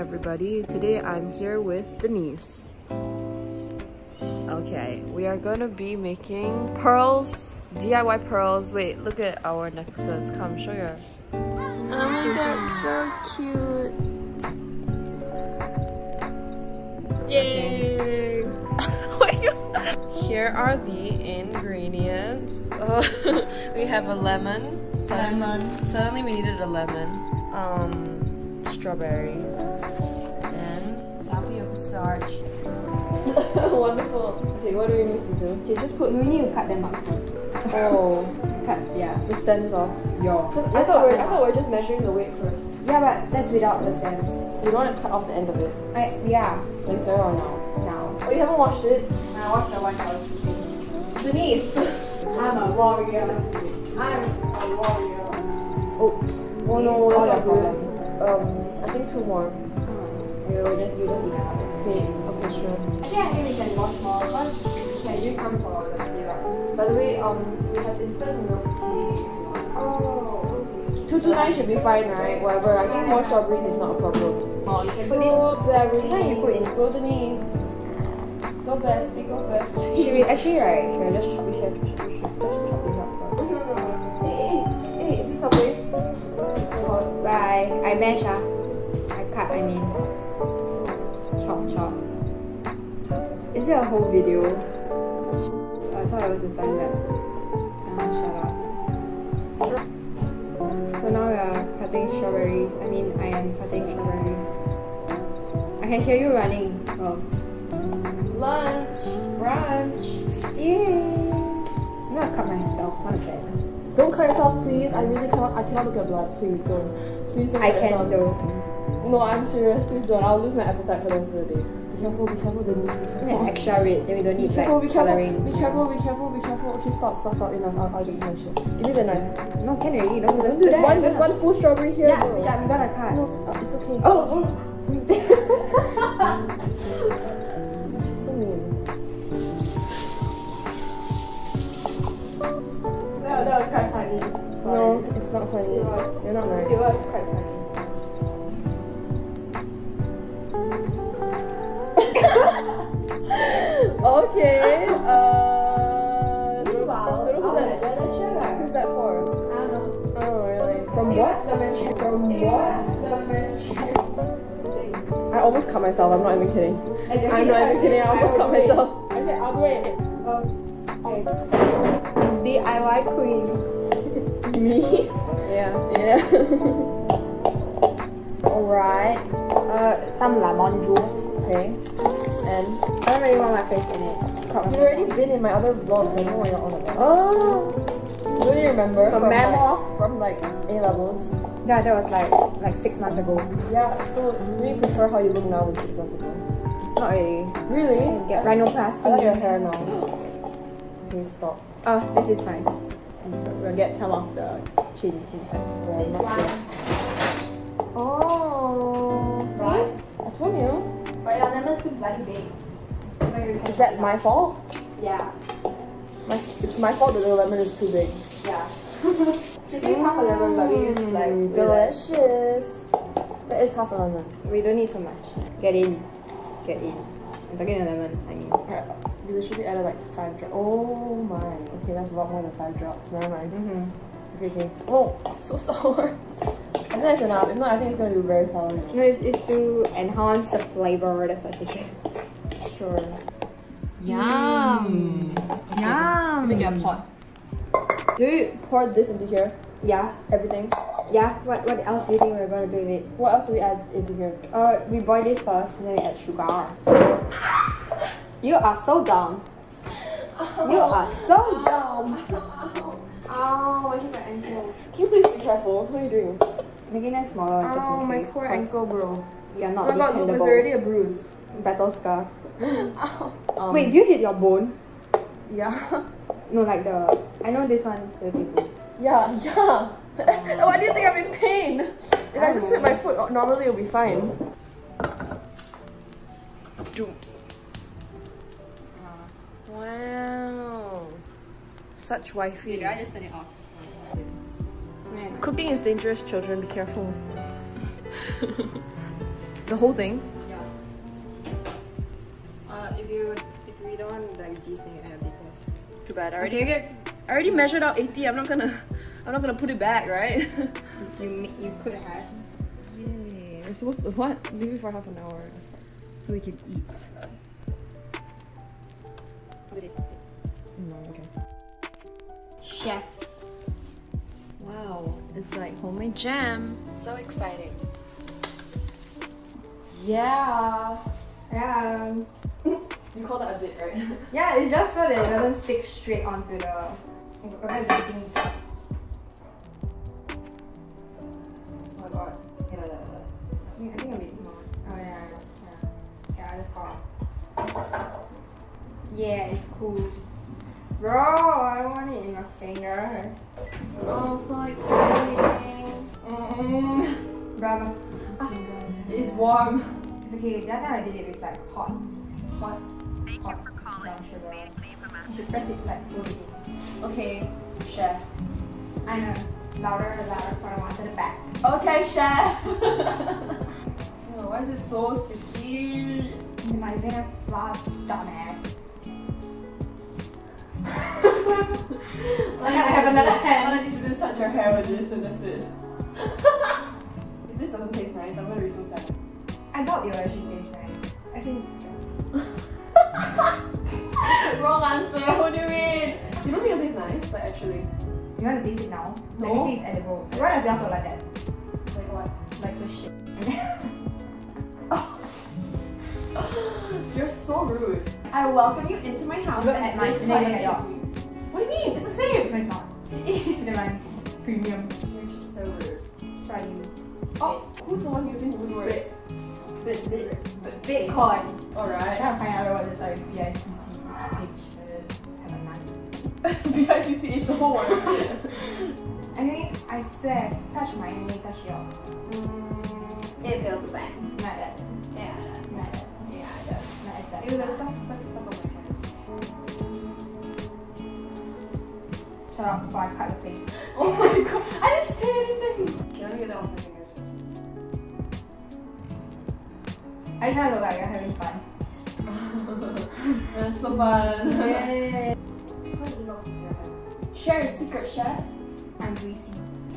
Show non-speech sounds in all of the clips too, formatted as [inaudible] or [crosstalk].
everybody. Today I'm here with Denise. Okay, we are gonna be making pearls, DIY pearls. Wait, look at our necklaces. Come, show you. Oh my god, so cute. Yay! [laughs] Here are the ingredients. Oh, [laughs] we have a lemon. Sudden- Suddenly we needed a lemon. Um, strawberries. And tapioca starch. [laughs] Wonderful. Okay, what do we need to do? Okay, just put. We need to cut them up first. Oh, [laughs] Cut, yeah. the stems off. Your. I thought we are I thought we are just measuring the weight first. Yeah, but that's without the stems. You don't want to cut off the end of it I, yeah, later or now. now. Oh, you haven't washed it? I watched the one I was cooking. Denise. I'm a warrior. I'm a warrior. Oh, oh no, All that's not your good. Problem. Um, I think two more. You will just, you just leave it. Okay, okay, sure. Actually, I think we can wash more because we can use some for the syrup. By the way, um, we have instant milk tea. Oh, okay. Two two nine should be fine, right? Whatever. I think more strawberries is not a problem. Oh, you can put. Strawberries. This one you put in. Go Denise. Go bestie, go bestie. Should we actually right? Should I just chop this up? Should we should let's chop this up I mash ah. I cut. I mean. Chop chop. Is it a whole video? I thought it was a time lapse. Ah, shut up. So now we are cutting strawberries. I mean, I am cutting strawberries. I can hear you running. Oh. Lunch, brunch. Yay! I'm gonna cut myself. Not bad. Don't cut yourself, please. I really cannot. I cannot look at blood. Please don't. Please don't. I cut yourself. can though. No, I'm serious. Please don't. I'll lose my appetite for the rest of the day. Be careful. Be careful. Denise. Be careful. [laughs] extra red, then we don't Be need careful, like be careful, coloring. be careful, be careful, be careful. Okay, stop, stop, stop. Enough. I'll, I'll just mash it. Give me the knife. No, can already. Don't, There's, do there's that. one, there's one full strawberry here. Yeah, though. which I'm gonna cut. No, uh, it's okay. Oh, she's [laughs] [laughs] You're not nice. It was quite funny. [laughs] Okay. Uh. Meanwhile, don't know who I'll that's- add the sugar. Who's that for? I don't know. Oh, really? From It what? was the machine. From It what? was the machine. I almost cut myself. I'm not even kidding. I'm not even kidding. I almost cut myself. I said, I'll do it. Okay. [laughs] DIY queen. [laughs] Me? Yeah. Yeah. [laughs] Alright. Uh, some lemon juice. okay. And I don't really want my face in it. You've already been in my other vlogs. I know what you're on about. Oh. Do you remember From from like, from like A levels? Yeah, that was like like six months ago. Yeah. So do you prefer how you look now than six months ago? Not really. Really? Get I like your hair now. [gasps] Okay, stop. Oh, this is fine. We'll get some of the chin inside. Not sure. Oh, Right? I told you. But your lemon's too bloody big. Is that my fault? Yeah. My, it's my fault that the lemon is too big. Yeah. [laughs] she takes half a lemon, but we use like Mm, delicious. That is half a lemon. We don't need so much. Get in. Get in. I'm talking to lemon, I mean. Alright, You literally added like five drops. Oh my. Okay, that's a lot more than five drops. Never mind. Mm-hmm. Okay, okay. Oh, [laughs] so sour. I think that's enough. If not, I think it's gonna be very sour. now. No, it's, it's to enhance the flavor, that's what she said. Sure. Yum. Yum. Make it a pot. Do you pour this into here? Yeah. Everything? Yeah. What what else do you think we're gonna do with it? What else do we add into here? Uh, we boil this first, and then we add sugar. You are so dumb. You are so dumb. [laughs] Oh, I hit my ankle. Can you please be careful? What are you doing? Making them smaller Oh, my case. poor ankle, bro. Oh not my god, look, there's already a bruise. Battle scars. Um, [laughs] Wait, do you hit your bone? Yeah. [laughs] No, like the. I know this one. Yeah, yeah. Why do you think I'm in pain? If I I just hit my foot, normally it'll be fine. Doom. Wow. Such wifey. just turn it off? Man. Cooking is dangerous, children. Be careful. [laughs] The whole thing? Yeah. Uh, if you if we don't want like this thing, uh, because Too bad. I already, okay, okay. I already measured out 80. I'm not gonna, I'm not gonna put it back, right? You you could have. Yay. We're supposed to what? Leave it for half an hour so we can eat. No, okay. Chef. Wow, it's like homemade jam. So exciting. Yeah. Yeah. [laughs] You call that a bit, right? [laughs] Yeah, it's just so that it doesn't stick straight onto the. Is the? Oh my god. Yeah, yeah, yeah. I think, a bit more. Oh yeah, yeah, yeah. Yeah, that's all. Yeah, it's cool. Bro, I don't want it in my finger. oh, so exciting. Mm. Bro, my finger. It's warm. It's okay. That time I did it with like hot, hot, Thank hot you for calling. brown sugar. Please leave a You message. should press it like fully. Okay, chef. I know. Louder, louder, for I want to the back. Okay, chef. [laughs] oh, why is it so sticky? Minimizing a floss, dumbass. I have another hand. All I need to do is touch your hair with this and that's it. if this doesn't taste nice, I'm gonna be so sad. I thought it actually tastes nice. I think. [laughs] Wrong answer. [laughs] What do you mean? You don't think it tastes nice? Like actually, You want to taste it now? No. Technically, it's edible. Why does yours look like that? like what? Like so shit. [laughs] You're so rude. I welcome you into my house. Look at mine, this and is then what look at yours. No, it's not. Never mind. It's premium. You're just so rude. Sorry, you. Oh, who's the one using rude words? Bit, bit, bit, Bitcoin. I'm Alright. trying to find out what this like BITC page is. Have a nine. BITC is the whole one. [laughs] Anyways, I swear, touch mine you touch yours. Mm, it feels the same. No, it doesn't. Yeah, it does. No, it doesn't. Yeah, it does. No, it Ew, doesn't. there's stuff, stuff stuck on my up before I cut your face. Oh my [laughs] god, I didn't say anything. Okay, let me get that off my fingers. I kind of look like you're having fun. [laughs] That's so fun. Yay. How did you not stick to your hands? Share a secret, chef. I'm greasy.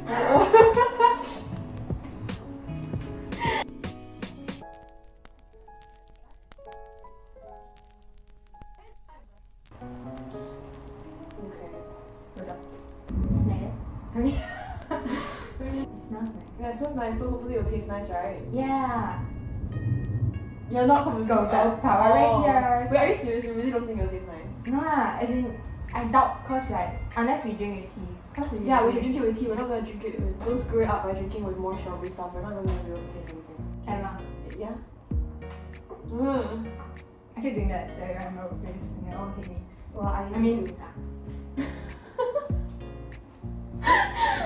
[laughs] nice, so hopefully it'll taste nice, right? Yeah. You're not convinced. Go, go, Power Rangers. Wait, are you serious? You really don't think it'll taste nice? No lah, as in, I doubt cause like, unless we drink with tea. Cause we Yeah, we should drink it with tea. We're not gonna drink it with. Don't screw it up by drinking with more strawberry stuff. We're not even gonna be able to taste anything. Emma. Yeah? Mm. I keep doing that to your my face and they all hate me. Well, I, I mean- too.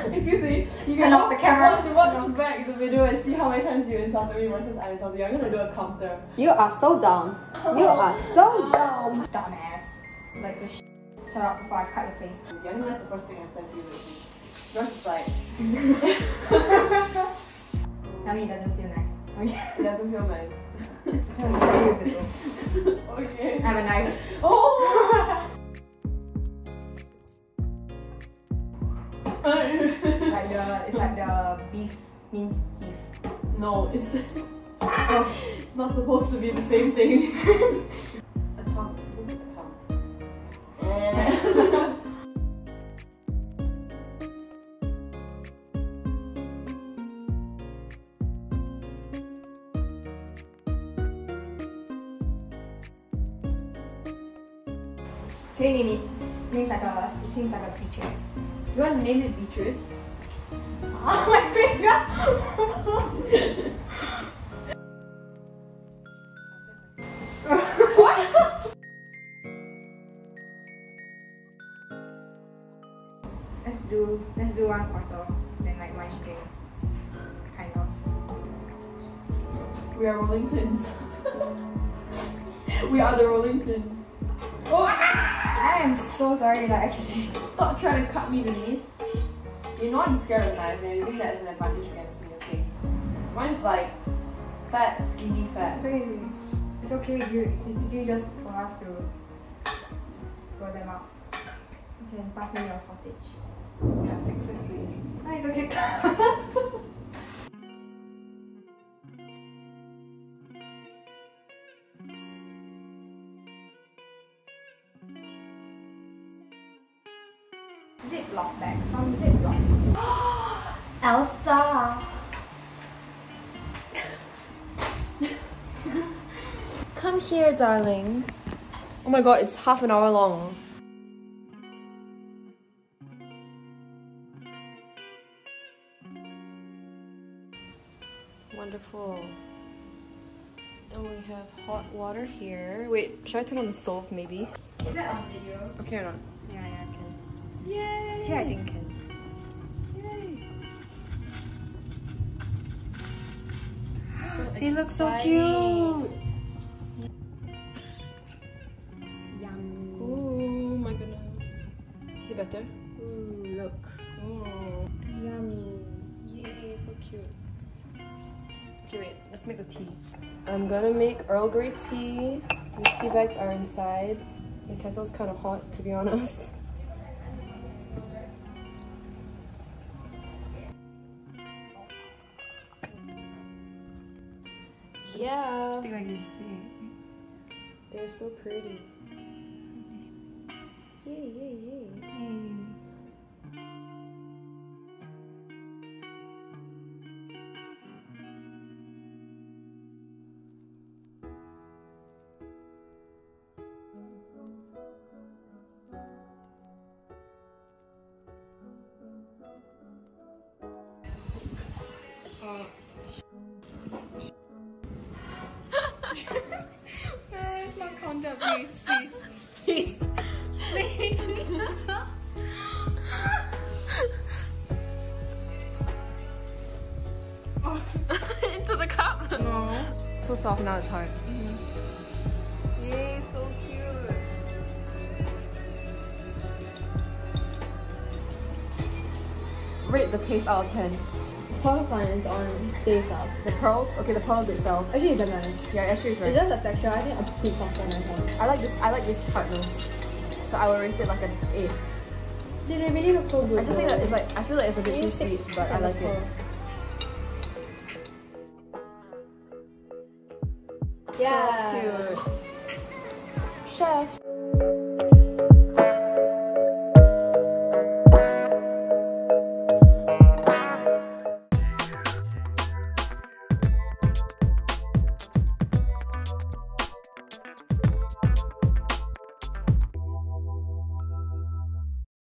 [laughs] Excuse me. You Turn can off the camera. Watch, watch back the video and see how many times you insulted me versus I insulted you. I'm gonna do a counter. You are so dumb. You oh. are so dumb. Dumbass. Like so sh- Shut up before I cut your face. I think that's the first thing I've said to you lately. Yours is like, [laughs] Tell me it doesn't feel nice. Okay. it doesn't feel nice. [laughs] I'll stab you with it. okay. I have a knife. Oh! The, it's like the beef, minced beef. no, it's [laughs] it's not supposed to be the same thing. [laughs] a tongue. Who's it? A tongue. Eh. [laughs] Can name it? Names like a, seems like a peaches. you want to name it Beatrice? Oh my finger! let's do let's do one quarter, then like one string. Kind of. We are rolling pins. [laughs] we are the rolling pin. Oh, ah! I am so sorry, like actually. Stop trying to cut me, the You know I'm scared of knives you're using that as an advantage against me, okay? Mine's like Fat, skinny, fat. It's okay. It's okay. You, it's literally just for us to roll them out. You can pass me your sausage. Yeah, fix it, please. No, it's okay. [laughs] Ziploc bags from Ziploc. [gasps] Elsa! [laughs] Come here, darling. Oh my god, it's half an hour long. Wonderful. And we have hot water here. Wait, should I turn on the stove maybe? Is that on video? Okay or not? Yay! Actually, I think can. Yay! They look so cute! Yum. Oh my goodness. Is it better? Ooh, look. Oh. Yummy. Yay, so cute. Okay, wait, let's make the tea. I'm gonna make Earl Grey tea. The tea bags are inside. The kettle's kind of hot, to be honest. Yeah, Stick like this, sweet. they're so pretty. Yay, yay, yay. Yay. It's not content, please, please, please, please. [laughs] Into the cup! No. So soft, now it's hard. Yay, so cute! Rate the taste out of 10. First one is on face up. The pearls? Okay, the pearls itself. Actually, it's nice. Yeah, actually it's very It's just a texture. I think a bit softer myself. I like this I like this hardness. So I will rate it like an 8. They, they really look so good. I just think that it's like I feel like it's a bit too sweet, but I like it. Yeah. So cute. Chef.